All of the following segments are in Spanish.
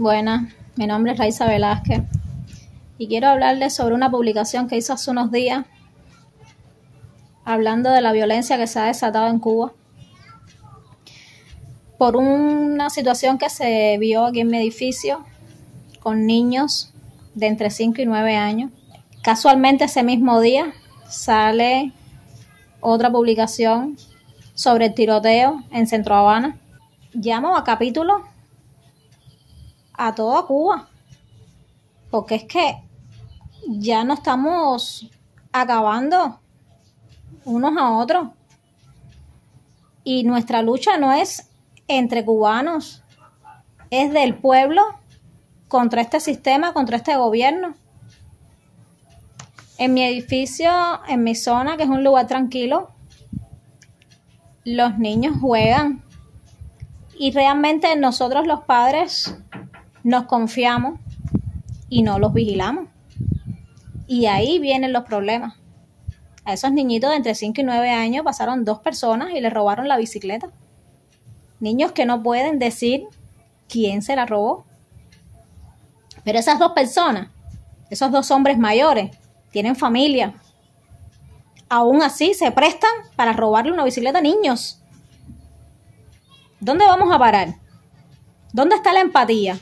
Buenas, mi nombre es Raiza Velázquez y quiero hablarles sobre una publicación que hizo hace unos días hablando de la violencia que se ha desatado en Cuba por una situación que se vio aquí en mi edificio con niños de entre 5 y 9 años. Casualmente ese mismo día sale otra publicación sobre el tiroteo en Centro Habana. Llamo a capítulo a toda Cuba, porque es que ya no estamos acabando unos a otros. Y nuestra lucha no es entre cubanos, es del pueblo contra este sistema, contra este gobierno. En mi edificio, en mi zona, que es un lugar tranquilo, los niños juegan y realmente nosotros los padres nos confiamos y no los vigilamos. Y ahí vienen los problemas. A esos niñitos de entre 5 y 9 años pasaron dos personas y les robaron la bicicleta. Niños que no pueden decir quién se la robó. Pero esas dos personas, esos dos hombres mayores, tienen familia. Aún así se prestan para robarle una bicicleta a niños. ¿Dónde vamos a parar? ¿Dónde está la empatía?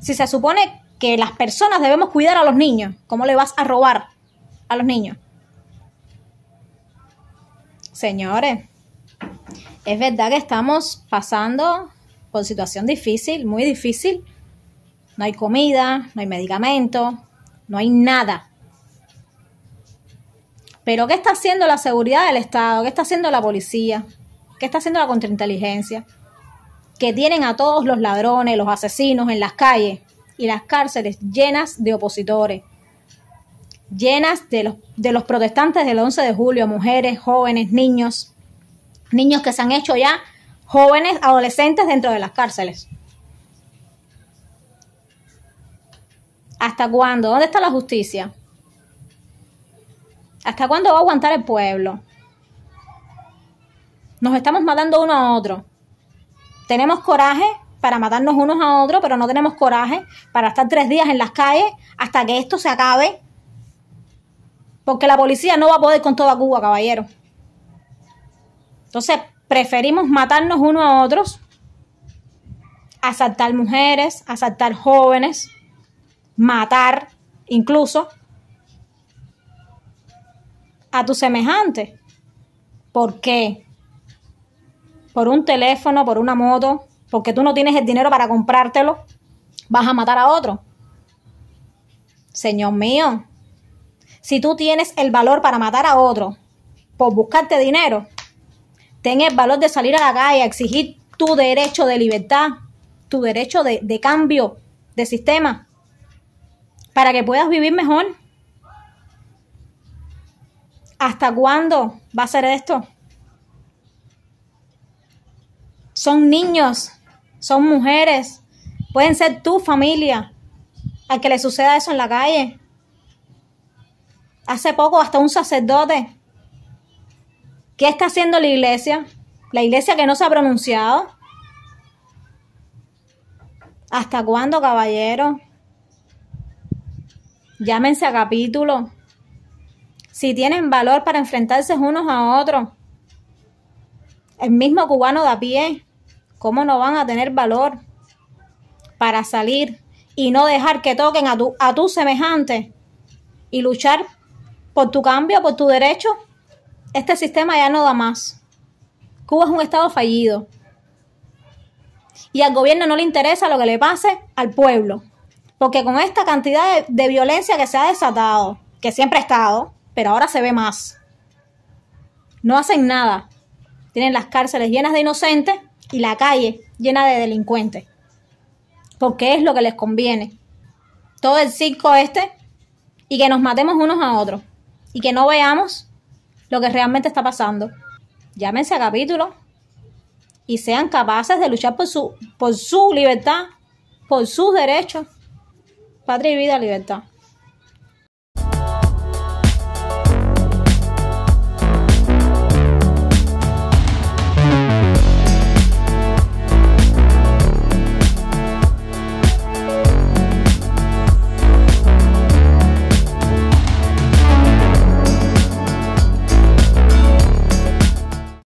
Si se supone que las personas debemos cuidar a los niños, ¿cómo le vas a robar a los niños? Señores, es verdad que estamos pasando por situación difícil, muy difícil. No hay comida, no hay medicamento, no hay nada. Pero ¿qué está haciendo la seguridad del Estado? ¿Qué está haciendo la policía? ¿Qué está haciendo la contrainteligencia? Que tienen a todos los ladrones, los asesinos en las calles y las cárceles llenas de opositores, llenas de los, de los protestantes del 11 de julio, mujeres, jóvenes, niños, niños que se han hecho ya jóvenes, adolescentes dentro de las cárceles. ¿Hasta cuándo? ¿Dónde está la justicia? ¿Hasta cuándo va a aguantar el pueblo? Nos estamos matando uno a otro. Tenemos coraje para matarnos unos a otros, pero no tenemos coraje para estar tres días en las calles hasta que esto se acabe. Porque la policía no va a poder con toda Cuba, caballero. Entonces, preferimos matarnos unos a otros, asaltar mujeres, asaltar jóvenes, matar incluso a tu semejante. ¿Por qué? Por un teléfono, por una moto, porque tú no tienes el dinero para comprártelo, vas a matar a otro. Señor mío, si tú tienes el valor para matar a otro por buscarte dinero, ten el valor de salir a la calle a exigir tu derecho de libertad, tu derecho de, de cambio de sistema, para que puedas vivir mejor. ¿Hasta cuándo va a ser esto? Son niños, son mujeres, pueden ser tu familia al que le suceda eso en la calle. Hace poco hasta un sacerdote. ¿Qué está haciendo la iglesia? La iglesia que no se ha pronunciado. ¿Hasta cuándo, caballero? Llámense a capítulo. Si tienen valor para enfrentarse unos a otros. El mismo cubano de a pie ¿cómo no van a tener valor para salir y no dejar que toquen a tu, a tu semejante y luchar por tu cambio, por tu derecho? Este sistema ya no da más. Cuba es un estado fallido. Y al gobierno no le interesa lo que le pase al pueblo. Porque con esta cantidad de, de violencia que se ha desatado, que siempre ha estado, pero ahora se ve más, no hacen nada. Tienen las cárceles llenas de inocentes y la calle llena de delincuentes. Porque es lo que les conviene. Todo el circo este y que nos matemos unos a otros y que no veamos lo que realmente está pasando. Llámense a capítulo y sean capaces de luchar por su, por su libertad, por sus derechos. Patria y vida, libertad.